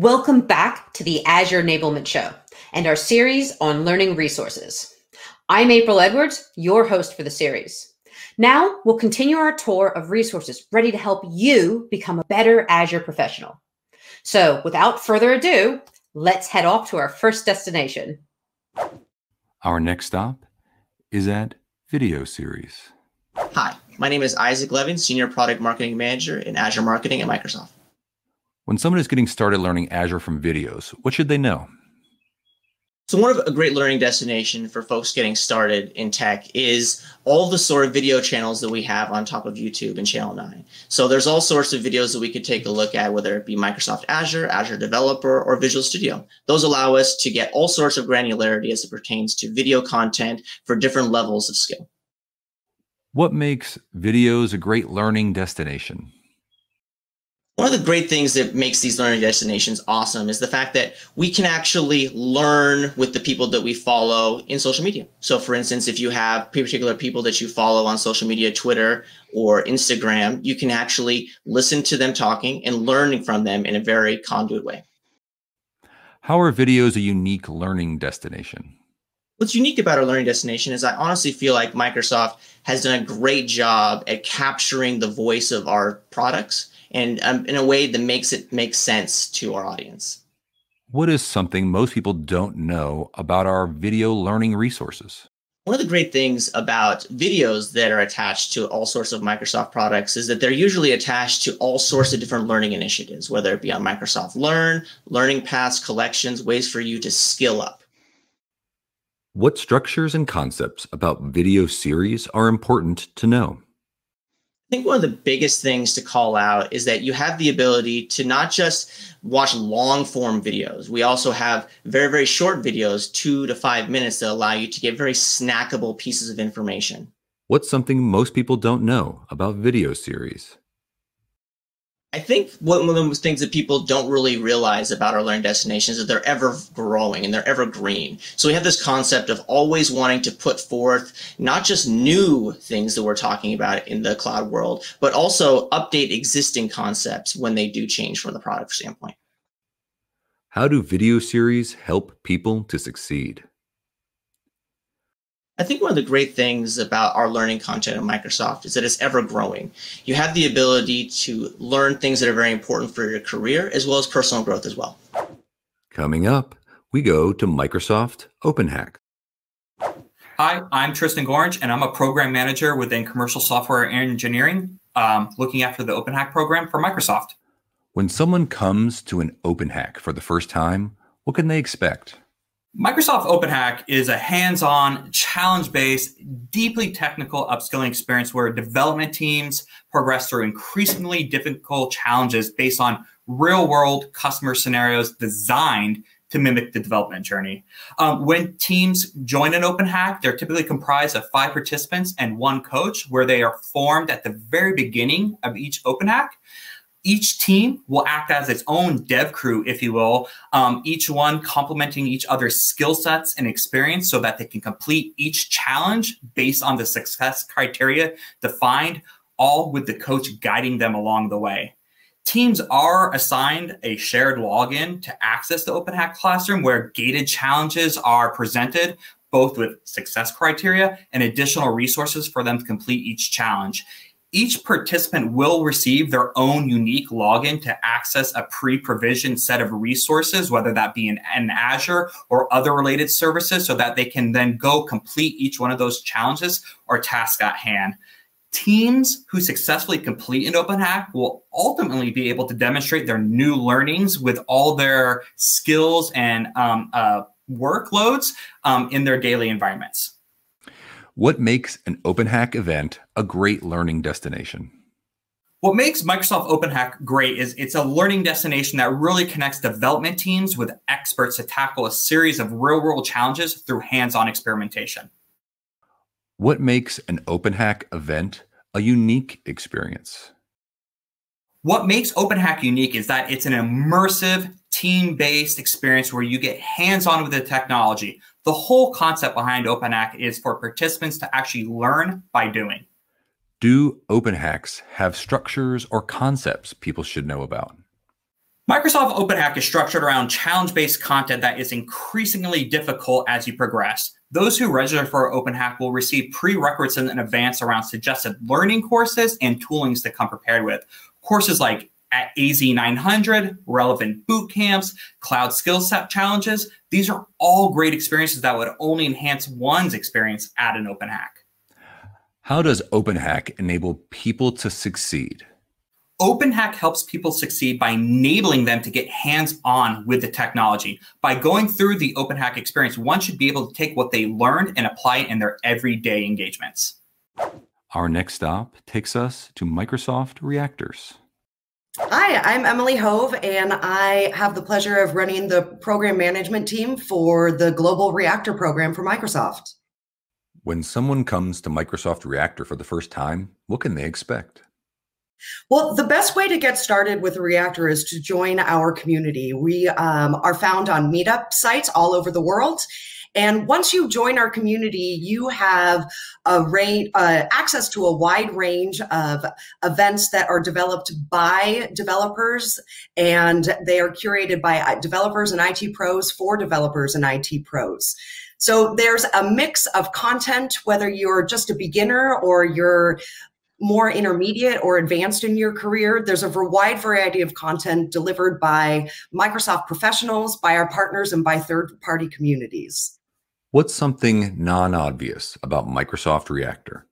Welcome back to the Azure Enablement Show and our series on learning resources. I'm April Edwards, your host for the series. Now we'll continue our tour of resources ready to help you become a better Azure professional. So without further ado, let's head off to our first destination. Our next stop is at Video Series. Hi, my name is Isaac Levin, Senior Product Marketing Manager in Azure Marketing at Microsoft. When someone is getting started learning Azure from videos, what should they know? So one of a great learning destination for folks getting started in tech is all the sort of video channels that we have on top of YouTube and Channel 9. So there's all sorts of videos that we could take a look at, whether it be Microsoft Azure, Azure Developer, or Visual Studio. Those allow us to get all sorts of granularity as it pertains to video content for different levels of skill. What makes videos a great learning destination? One of the great things that makes these learning destinations awesome is the fact that we can actually learn with the people that we follow in social media. So for instance, if you have particular people that you follow on social media, Twitter or Instagram, you can actually listen to them talking and learning from them in a very conduit way. How are videos a unique learning destination? What's unique about our learning destination is I honestly feel like Microsoft has done a great job at capturing the voice of our products and um, in a way that makes it make sense to our audience. What is something most people don't know about our video learning resources? One of the great things about videos that are attached to all sorts of Microsoft products is that they're usually attached to all sorts of different learning initiatives, whether it be on Microsoft Learn, learning paths, collections, ways for you to skill up. What structures and concepts about video series are important to know? I think one of the biggest things to call out is that you have the ability to not just watch long form videos. We also have very, very short videos, two to five minutes, that allow you to get very snackable pieces of information. What's something most people don't know about video series? I think one of the things that people don't really realize about our learning destinations is that they're ever growing and they're evergreen. So we have this concept of always wanting to put forth not just new things that we're talking about in the cloud world, but also update existing concepts when they do change from the product standpoint. How do video series help people to succeed? I think one of the great things about our learning content at Microsoft is that it's ever growing. You have the ability to learn things that are very important for your career as well as personal growth as well. Coming up, we go to Microsoft OpenHack. Hi, I'm Tristan Gorge, and I'm a program manager within commercial software engineering, um, looking after the OpenHack program for Microsoft. When someone comes to an OpenHack for the first time, what can they expect? Microsoft OpenHack is a hands-on, challenge-based, deeply technical upskilling experience where development teams progress through increasingly difficult challenges based on real-world customer scenarios designed to mimic the development journey. Um, when teams join an OpenHack, they're typically comprised of five participants and one coach, where they are formed at the very beginning of each OpenHack each team will act as its own dev crew, if you will, um, each one complementing each other's skill sets and experience so that they can complete each challenge based on the success criteria defined, all with the coach guiding them along the way. Teams are assigned a shared login to access the OpenHack Classroom where gated challenges are presented both with success criteria and additional resources for them to complete each challenge each participant will receive their own unique login to access a pre-provisioned set of resources, whether that be in, in, Azure or other related services, so that they can then go complete each one of those challenges or tasks at hand. Teams who successfully complete an OpenHack will ultimately be able to demonstrate their new learnings with all their skills and um, uh, workloads um, in their daily environments. What makes an OpenHack event a great learning destination? What makes Microsoft OpenHack great is it's a learning destination that really connects development teams with experts to tackle a series of real world challenges through hands on experimentation. What makes an OpenHack event a unique experience? What makes OpenHack unique is that it's an immersive, team based experience where you get hands on with the technology. The whole concept behind OpenHack is for participants to actually learn by doing. Do OpenHacks have structures or concepts people should know about? Microsoft OpenHack is structured around challenge based content that is increasingly difficult as you progress. Those who register for OpenHack will receive prerequisites in advance around suggested learning courses and toolings to come prepared with. Courses like at AZ900, relevant boot camps, cloud skill set challenges. These are all great experiences that would only enhance one's experience at an OpenHack. How does OpenHack enable people to succeed? OpenHack helps people succeed by enabling them to get hands on with the technology. By going through the OpenHack experience, one should be able to take what they learned and apply it in their everyday engagements. Our next stop takes us to Microsoft Reactors. Hi, I'm Emily Hove, and I have the pleasure of running the program management team for the Global Reactor program for Microsoft. When someone comes to Microsoft Reactor for the first time, what can they expect? Well, the best way to get started with a reactor is to join our community. We um, are found on meetup sites all over the world. And once you join our community, you have a range, uh, access to a wide range of events that are developed by developers, and they are curated by uh, developers and IT pros for developers and IT pros. So there's a mix of content, whether you're just a beginner or you're more intermediate or advanced in your career, there's a wide variety of content delivered by Microsoft professionals, by our partners, and by third party communities. What's something non obvious about Microsoft Reactor?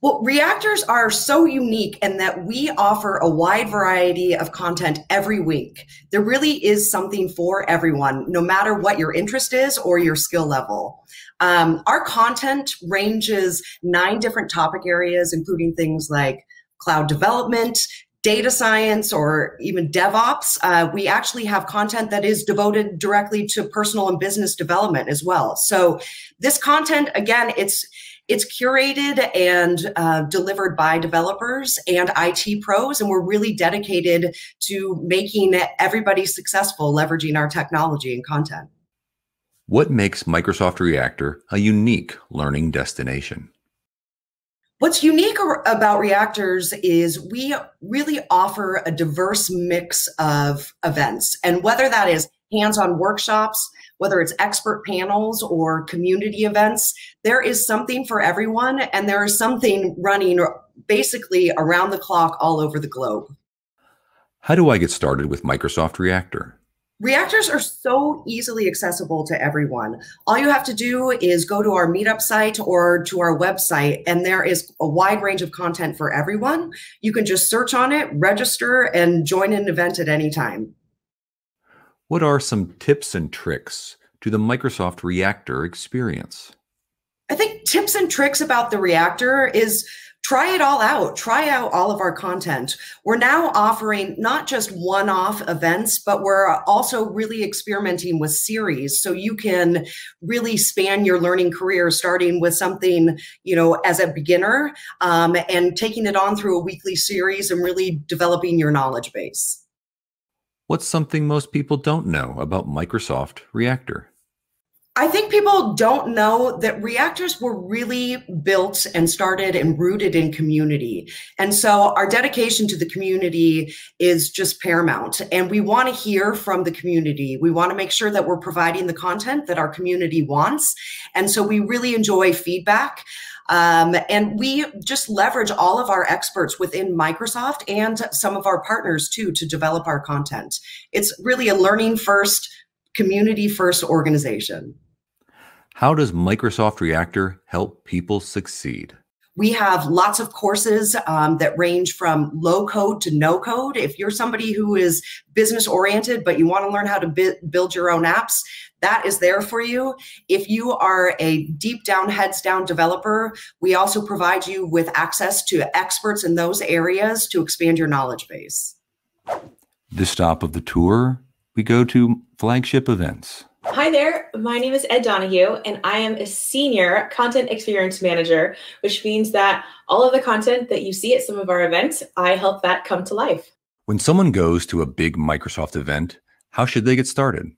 Well, reactors are so unique in that we offer a wide variety of content every week. There really is something for everyone, no matter what your interest is or your skill level. Um, our content ranges nine different topic areas, including things like cloud development, data science, or even DevOps. Uh, we actually have content that is devoted directly to personal and business development as well. So this content, again, it's it's curated and uh, delivered by developers and IT pros, and we're really dedicated to making everybody successful leveraging our technology and content. What makes Microsoft Reactor a unique learning destination? What's unique about reactors is we really offer a diverse mix of events. And whether that is hands on workshops, whether it's expert panels or community events, there is something for everyone, and there is something running basically around the clock all over the globe. How do I get started with Microsoft Reactor? Reactors are so easily accessible to everyone. All you have to do is go to our meetup site or to our website, and there is a wide range of content for everyone. You can just search on it, register, and join an event at any time. What are some tips and tricks to the Microsoft Reactor experience? I think tips and tricks about the reactor is try it all out. Try out all of our content. We're now offering not just one off events, but we're also really experimenting with series. So you can really span your learning career, starting with something, you know, as a beginner um, and taking it on through a weekly series and really developing your knowledge base. What's something most people don't know about Microsoft Reactor? I think people don't know that reactors were really built and started and rooted in community. And so our dedication to the community is just paramount. And we want to hear from the community. We want to make sure that we're providing the content that our community wants. And so we really enjoy feedback. Um, and we just leverage all of our experts within Microsoft and some of our partners too to develop our content. It's really a learning first, community first organization. How does Microsoft Reactor help people succeed? We have lots of courses um, that range from low code to no code. If you're somebody who is business oriented, but you want to learn how to bi build your own apps, that is there for you. If you are a deep down, heads down developer, we also provide you with access to experts in those areas to expand your knowledge base. This stop of the tour, we go to flagship events. Hi there, my name is Ed Donahue, and I am a senior content experience manager, which means that all of the content that you see at some of our events, I help that come to life. When someone goes to a big Microsoft event, how should they get started?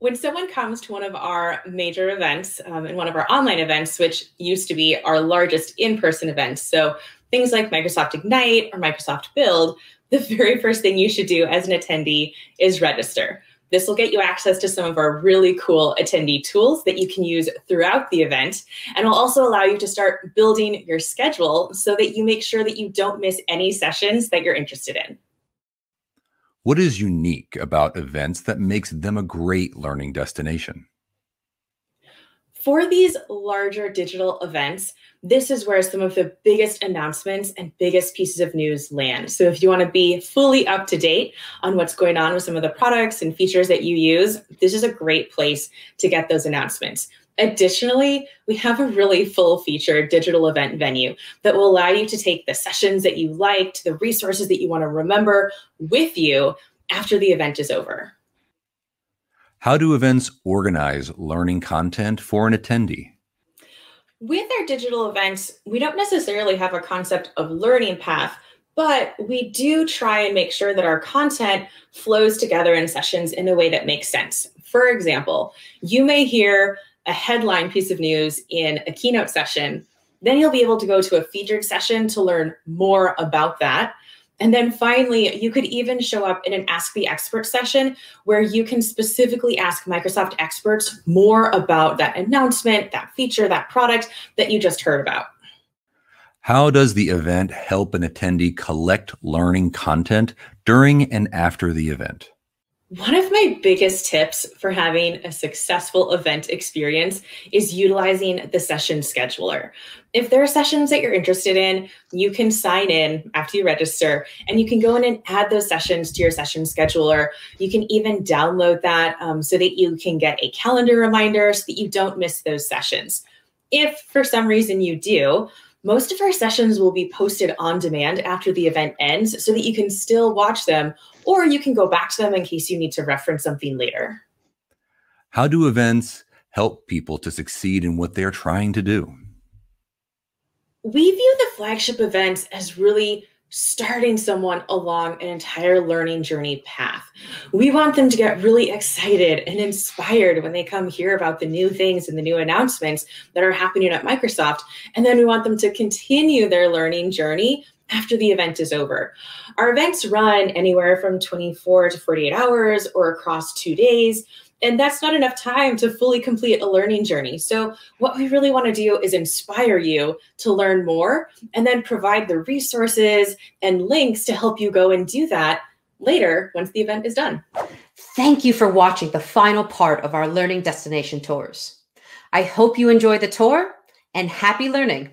When someone comes to one of our major events um, and one of our online events, which used to be our largest in person events, so things like Microsoft Ignite or Microsoft Build, the very first thing you should do as an attendee is register. This will get you access to some of our really cool attendee tools that you can use throughout the event and will also allow you to start building your schedule so that you make sure that you don't miss any sessions that you're interested in. What is unique about events that makes them a great learning destination? For these larger digital events, this is where some of the biggest announcements and biggest pieces of news land. So if you want to be fully up to date on what's going on with some of the products and features that you use, this is a great place to get those announcements. Additionally, we have a really full featured digital event venue that will allow you to take the sessions that you liked, the resources that you want to remember with you after the event is over. How do events organize learning content for an attendee? With our digital events, we don't necessarily have a concept of learning path, but we do try and make sure that our content flows together in sessions in a way that makes sense. For example, you may hear a headline piece of news in a keynote session, then you'll be able to go to a featured session to learn more about that. And then finally, you could even show up in an Ask the Expert session where you can specifically ask Microsoft experts more about that announcement, that feature, that product that you just heard about. How does the event help an attendee collect learning content during and after the event? One of my biggest tips for having a successful event experience is utilizing the session scheduler. If there are sessions that you're interested in, you can sign in after you register and you can go in and add those sessions to your session scheduler. You can even download that um, so that you can get a calendar reminder so that you don't miss those sessions. If for some reason you do, most of our sessions will be posted on demand after the event ends so that you can still watch them or you can go back to them in case you need to reference something later. How do events help people to succeed in what they're trying to do? We view the flagship events as really starting someone along an entire learning journey path. We want them to get really excited and inspired when they come hear about the new things and the new announcements that are happening at Microsoft. And then we want them to continue their learning journey after the event is over. Our events run anywhere from 24 to 48 hours or across two days. And that's not enough time to fully complete a learning journey. So, what we really want to do is inspire you to learn more and then provide the resources and links to help you go and do that later once the event is done. Thank you for watching the final part of our learning destination tours. I hope you enjoy the tour and happy learning.